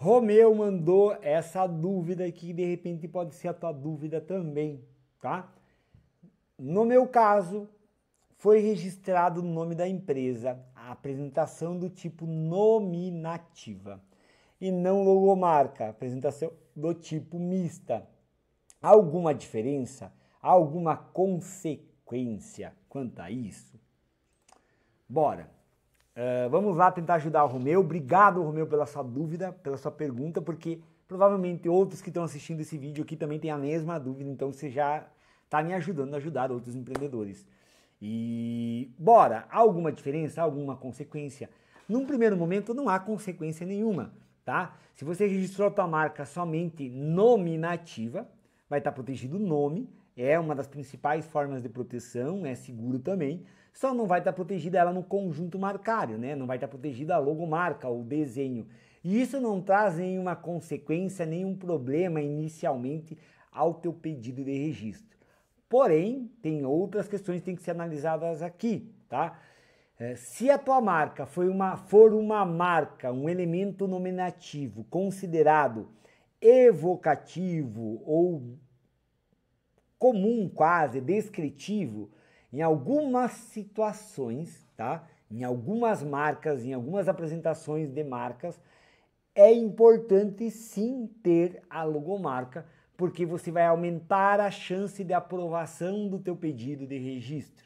Romeu mandou essa dúvida que de repente pode ser a tua dúvida também, tá? No meu caso, foi registrado no nome da empresa a apresentação do tipo nominativa e não logomarca, apresentação do tipo mista. Alguma diferença? Alguma consequência quanto a isso? Bora! Uh, vamos lá tentar ajudar o Romeu. Obrigado, Romeu, pela sua dúvida, pela sua pergunta, porque provavelmente outros que estão assistindo esse vídeo aqui também têm a mesma dúvida, então você já está me ajudando a ajudar outros empreendedores. E bora, há alguma diferença, alguma consequência? Num primeiro momento não há consequência nenhuma, tá? Se você registrou a tua marca somente nominativa, vai estar protegido o nome, é uma das principais formas de proteção, é seguro também, só não vai estar protegida ela no conjunto marcário, né? Não vai estar protegida a logomarca, o desenho. E isso não traz nenhuma consequência, nenhum problema inicialmente ao teu pedido de registro. Porém, tem outras questões que têm que ser analisadas aqui, tá? É, se a tua marca foi uma, for uma marca, um elemento nominativo considerado evocativo ou comum quase, descritivo, em algumas situações, tá? Em algumas marcas, em algumas apresentações de marcas, é importante sim ter a logomarca porque você vai aumentar a chance de aprovação do teu pedido de registro,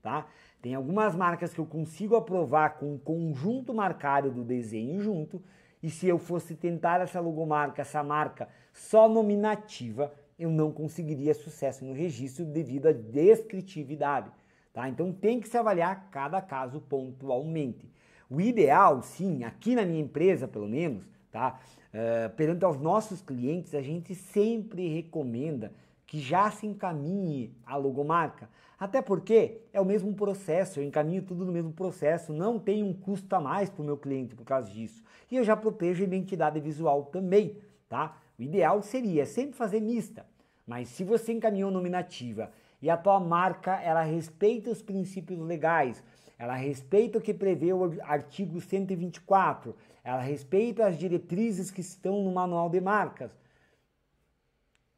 tá? Tem algumas marcas que eu consigo aprovar com o conjunto marcário do desenho junto, e se eu fosse tentar essa logomarca, essa marca só nominativa, eu não conseguiria sucesso no registro devido à descritividade, tá? Então tem que se avaliar cada caso pontualmente. O ideal, sim, aqui na minha empresa, pelo menos, tá? Uh, perante aos nossos clientes, a gente sempre recomenda que já se encaminhe a logomarca. Até porque é o mesmo processo, eu encaminho tudo no mesmo processo, não tem um custo a mais para o meu cliente por causa disso. E eu já protejo a identidade visual também, tá? O ideal seria sempre fazer mista, mas se você encaminhou nominativa e a tua marca ela respeita os princípios legais, ela respeita o que prevê o artigo 124, ela respeita as diretrizes que estão no manual de marcas.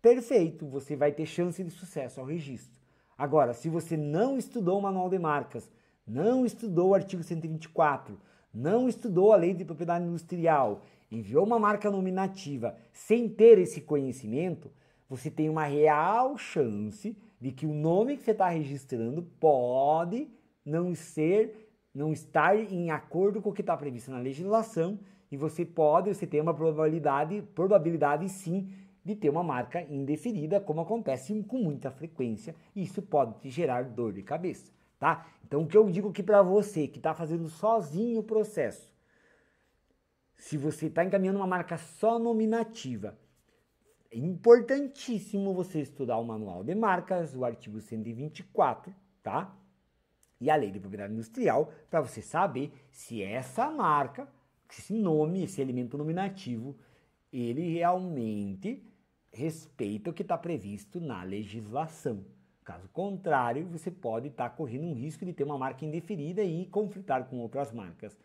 Perfeito, você vai ter chance de sucesso ao registro. Agora, se você não estudou o manual de marcas, não estudou o artigo 124, não estudou a lei de propriedade industrial, enviou uma marca nominativa sem ter esse conhecimento, você tem uma real chance de que o nome que você está registrando pode não ser não estar em acordo com o que está previsto na legislação e você pode, você tem uma probabilidade, probabilidade sim de ter uma marca indeferida, como acontece com muita frequência, e isso pode te gerar dor de cabeça, tá? Então o que eu digo aqui para você que está fazendo sozinho o processo, se você está encaminhando uma marca só nominativa, é importantíssimo você estudar o manual de marcas, o artigo 124, tá? e a lei de propriedade industrial para você saber se essa marca, esse nome, esse elemento nominativo, ele realmente respeita o que está previsto na legislação. Caso contrário, você pode estar tá correndo um risco de ter uma marca indeferida e conflitar com outras marcas.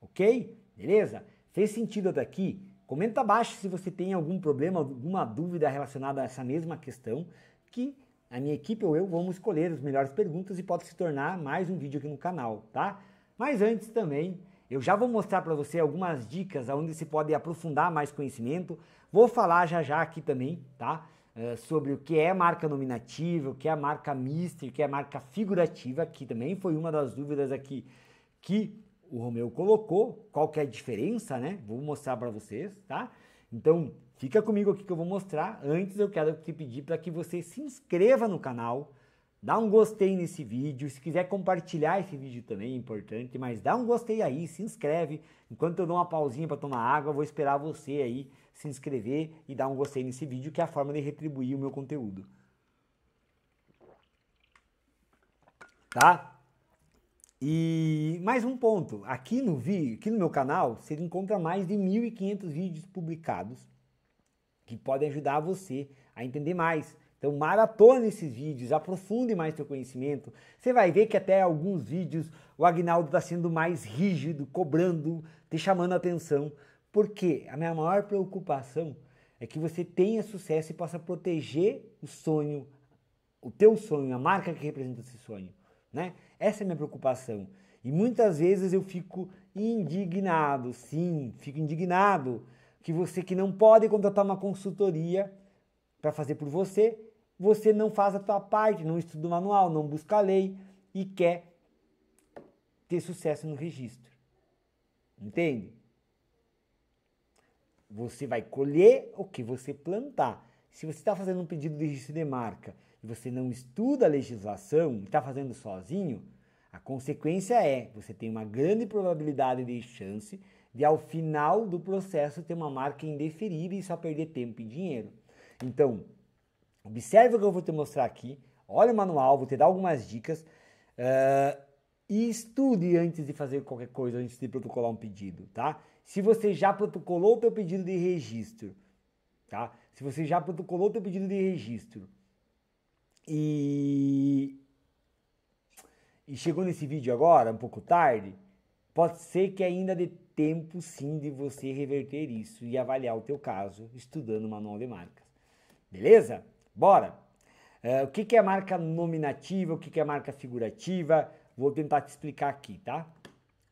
Ok? Beleza? Fez sentido até aqui? Comenta abaixo se você tem algum problema, alguma dúvida relacionada a essa mesma questão, que a minha equipe ou eu vamos escolher as melhores perguntas e pode se tornar mais um vídeo aqui no canal, tá? Mas antes também, eu já vou mostrar para você algumas dicas onde você pode aprofundar mais conhecimento. Vou falar já já aqui também, tá? Uh, sobre o que é marca nominativa, o que é marca mista, o que é marca figurativa, que também foi uma das dúvidas aqui que o Romeu colocou, qual que é a diferença, né? Vou mostrar para vocês, tá? Então, Fica comigo aqui que eu vou mostrar. Antes eu quero te pedir para que você se inscreva no canal, dá um gostei nesse vídeo. Se quiser compartilhar esse vídeo também é importante, mas dá um gostei aí, se inscreve. Enquanto eu dou uma pausinha para tomar água, vou esperar você aí se inscrever e dar um gostei nesse vídeo, que é a forma de retribuir o meu conteúdo. Tá? E mais um ponto, aqui no, aqui no meu canal você encontra mais de 1.500 vídeos publicados que podem ajudar você a entender mais. Então maratona esses vídeos, aprofunde mais seu conhecimento. Você vai ver que até alguns vídeos o Agnaldo está sendo mais rígido, cobrando, te chamando a atenção, Porque a minha maior preocupação é que você tenha sucesso e possa proteger o sonho, o teu sonho, a marca que representa esse sonho, né? Essa é a minha preocupação. E muitas vezes eu fico indignado, sim, fico indignado que você que não pode contratar uma consultoria para fazer por você, você não faz a tua parte, não estuda o manual, não busca a lei e quer ter sucesso no registro. Entende? Você vai colher o que você plantar. Se você está fazendo um pedido de registro de marca e você não estuda a legislação está fazendo sozinho, a consequência é você tem uma grande probabilidade de chance de ao final do processo ter uma marca indeferível e só perder tempo e dinheiro. Então, observe o que eu vou te mostrar aqui, olha o manual, vou te dar algumas dicas uh, e estude antes de fazer qualquer coisa, antes de protocolar um pedido, tá? Se você já protocolou o teu pedido de registro, tá? Se você já protocolou o teu pedido de registro e e chegou nesse vídeo agora, um pouco tarde, pode ser que ainda dê tempo sim de você reverter isso e avaliar o teu caso estudando o manual de marcas. Beleza? Bora! Uh, o que, que é marca nominativa, o que, que é marca figurativa, vou tentar te explicar aqui, tá?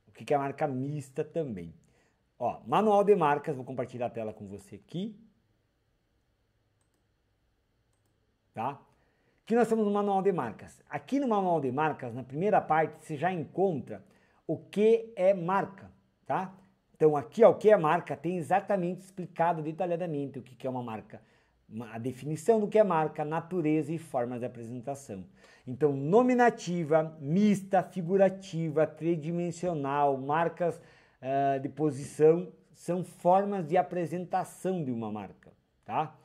O que, que é marca mista também. Ó, manual de marcas, vou compartilhar a tela com você aqui. Tá? Que nós temos no manual de marcas. Aqui no manual de marcas, na primeira parte, você já encontra o que é marca, tá? Então aqui, ó, o que é marca, tem exatamente explicado detalhadamente o que, é uma marca. A definição do que é marca, natureza e formas de apresentação. Então, nominativa, mista, figurativa, tridimensional, marcas uh, de posição, são formas de apresentação de uma marca, tá?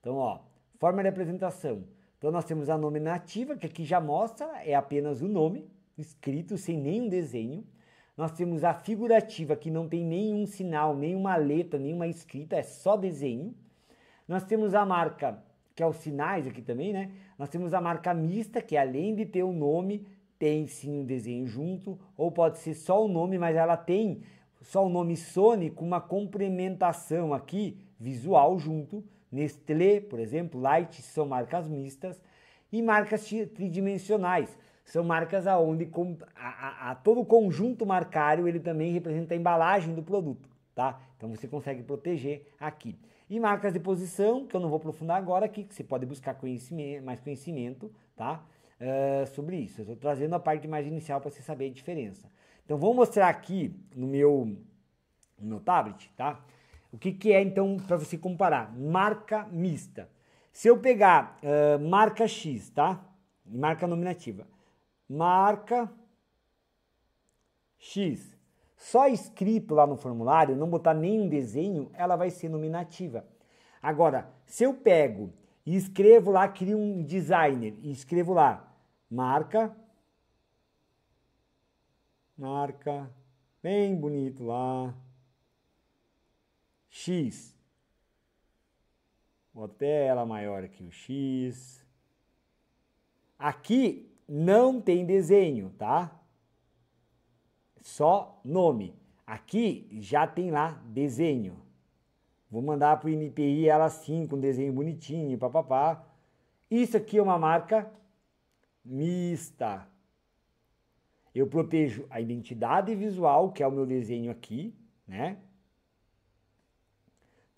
Então, ó, forma de apresentação então nós temos a nominativa, que aqui já mostra, é apenas o nome, escrito sem nenhum desenho. Nós temos a figurativa, que não tem nenhum sinal, nenhuma letra, nenhuma escrita, é só desenho. Nós temos a marca, que é os sinais aqui também, né? Nós temos a marca mista, que além de ter o nome, tem sim um desenho junto, ou pode ser só o nome, mas ela tem só o nome Sony com uma complementação aqui visual junto, Nestlé, por exemplo, Light são marcas mistas e marcas tridimensionais. São marcas aonde a, a, a, todo o conjunto marcário ele também representa a embalagem do produto, tá? Então você consegue proteger aqui. E marcas de posição, que eu não vou aprofundar agora aqui, que você pode buscar conhecimento, mais conhecimento, tá? Uh, sobre isso. Eu estou trazendo a parte mais inicial para você saber a diferença. Então vou mostrar aqui no meu, no meu tablet, tá? O que, que é então para você comparar? Marca mista. Se eu pegar uh, marca X, tá? Marca nominativa. Marca X. Só escrito lá no formulário, não botar nenhum desenho, ela vai ser nominativa. Agora, se eu pego e escrevo lá, crio um designer e escrevo lá marca, marca, bem bonito lá, X. Vou até ela maior aqui, o X. Aqui não tem desenho, tá? Só nome. Aqui já tem lá desenho. Vou mandar para o NPI ela assim, com desenho bonitinho, papapá. Isso aqui é uma marca mista. Eu protejo a identidade visual, que é o meu desenho aqui, né?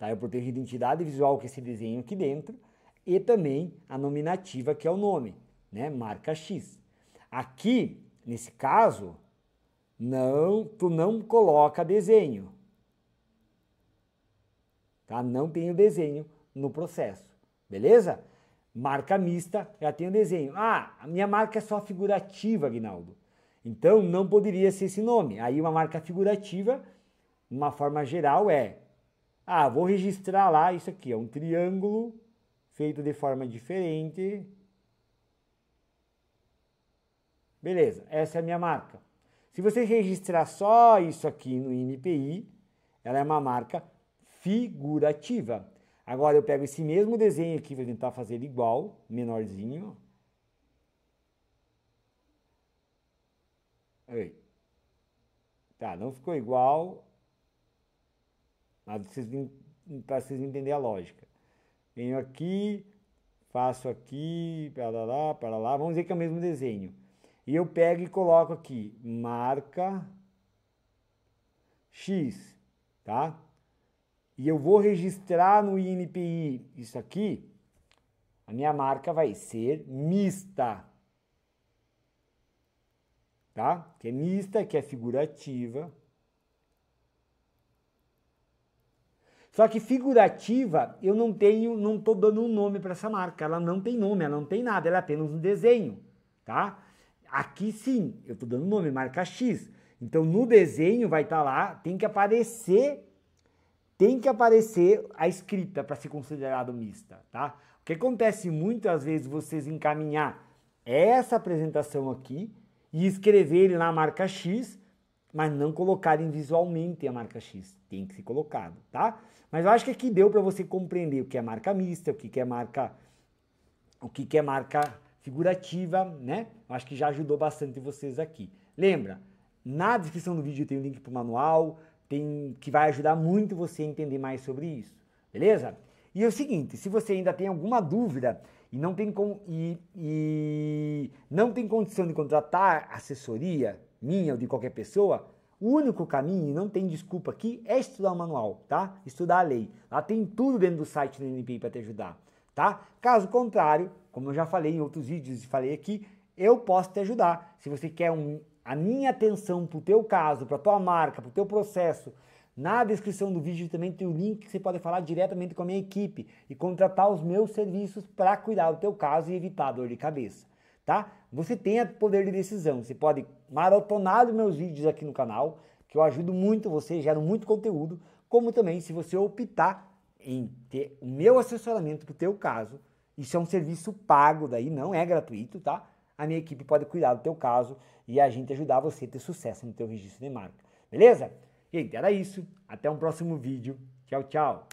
Tá? Eu protejo a identidade visual, que esse desenho aqui dentro, e também a nominativa, que é o nome, né? marca X. Aqui, nesse caso, não, tu não coloca desenho. Tá? Não tem o desenho no processo, beleza? Marca mista, já tem o desenho. Ah, a minha marca é só figurativa, Aguinaldo. Então não poderia ser esse nome. Aí uma marca figurativa, uma forma geral, é ah, vou registrar lá isso aqui, é um triângulo feito de forma diferente. Beleza, essa é a minha marca. Se você registrar só isso aqui no INPI, ela é uma marca figurativa. Agora eu pego esse mesmo desenho aqui, vou tentar fazer ele igual, menorzinho. Aí. Tá, não ficou igual. Para vocês, vocês entenderem a lógica. Venho aqui, faço aqui, para lá, para lá, vamos dizer que é o mesmo desenho. E eu pego e coloco aqui, marca X, tá? E eu vou registrar no INPI isso aqui, a minha marca vai ser mista. Tá? Que é mista, que é figurativa. Só que figurativa, eu não tenho, não estou dando um nome para essa marca. Ela não tem nome, ela não tem nada, ela é apenas um desenho, tá? Aqui sim, eu estou dando nome, marca X. Então no desenho vai estar tá lá, tem que aparecer, tem que aparecer a escrita para ser considerado mista, tá? O que acontece muitas vezes vocês encaminhar essa apresentação aqui e escreverem na marca X, mas não colocarem visualmente a marca X. Tem que ser colocado, tá? Mas eu acho que aqui deu para você compreender o que é marca mista, o que é marca o que é marca figurativa, né? Acho que já ajudou bastante vocês aqui. Lembra, na descrição do vídeo tem o um link para o manual, tem, que vai ajudar muito você a entender mais sobre isso, beleza? E é o seguinte, se você ainda tem alguma dúvida e não tem, com, e, e não tem condição de contratar assessoria minha ou de qualquer pessoa, o único caminho, não tem desculpa aqui, é estudar o manual, tá? Estudar a lei. Lá tem tudo dentro do site do NPI para te ajudar, tá? Caso contrário, como eu já falei em outros vídeos e falei aqui, eu posso te ajudar. Se você quer um, a minha atenção para o teu caso, para a tua marca, para o teu processo, na descrição do vídeo também tem o link que você pode falar diretamente com a minha equipe e contratar os meus serviços para cuidar do teu caso e evitar dor de cabeça, tá? Você tem poder de decisão, você pode maratonar os meus vídeos aqui no canal, que eu ajudo muito você, gero muito conteúdo, como também se você optar em ter o meu assessoramento para o teu caso, isso é um serviço pago, daí não é gratuito, tá? A minha equipe pode cuidar do teu caso e a gente ajudar você a ter sucesso no teu registro de marca. Beleza? Gente, era isso. Até um próximo vídeo. Tchau, tchau.